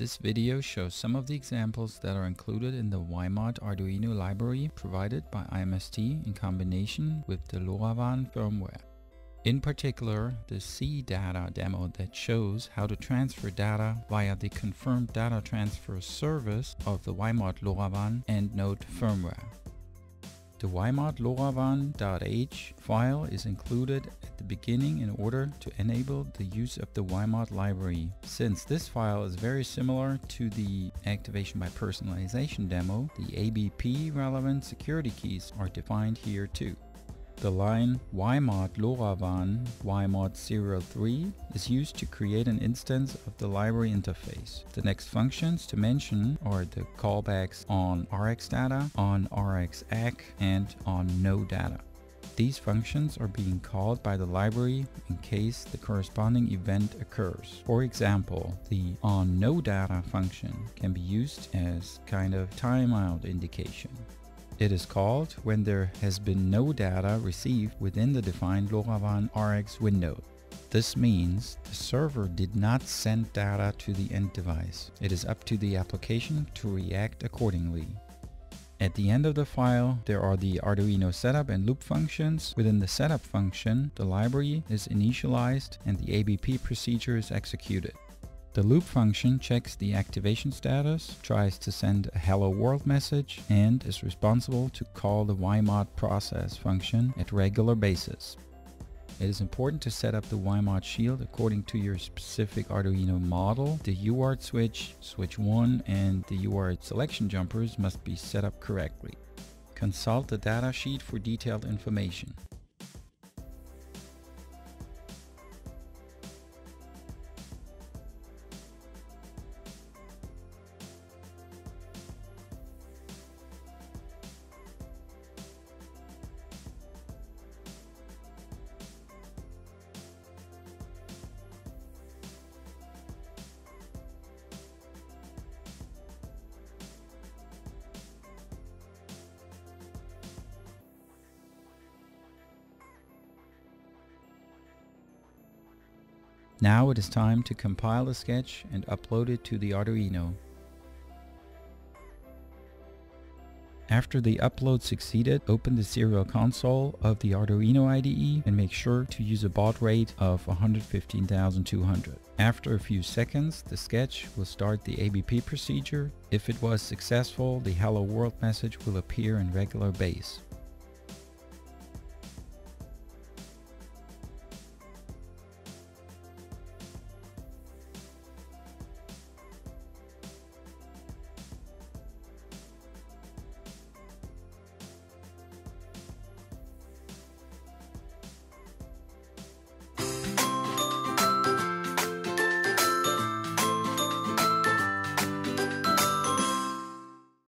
This video shows some of the examples that are included in the WiMOD Arduino library provided by IMST in combination with the LoRaWAN firmware. In particular, the C-Data demo that shows how to transfer data via the confirmed data transfer service of the WiMOD LoRaWAN EndNode firmware. The WiMOD LoRaWAN.h file is included at the beginning in order to enable the use of the WiMOD library. Since this file is very similar to the activation by personalization demo, the ABP relevant security keys are defined here too. The line ymod LoRaWAN ymod 03 is used to create an instance of the library interface. The next functions to mention are the callbacks on RxData, on RxAC, and on NoData. These functions are being called by the library in case the corresponding event occurs. For example, the onNoData function can be used as kind of timeout indication. It is called when there has been no data received within the defined LoRaWAN RX window. This means the server did not send data to the end device. It is up to the application to react accordingly. At the end of the file, there are the Arduino setup and loop functions. Within the setup function, the library is initialized and the ABP procedure is executed. The loop function checks the activation status, tries to send a hello world message, and is responsible to call the WiMOD process function at regular basis. It is important to set up the WiMOD shield according to your specific Arduino model. The UART switch, switch 1, and the UART selection jumpers must be set up correctly. Consult the datasheet for detailed information. Now it is time to compile the sketch and upload it to the Arduino. After the upload succeeded, open the serial console of the Arduino IDE and make sure to use a baud rate of 115,200. After a few seconds, the sketch will start the ABP procedure. If it was successful, the hello world message will appear in regular base.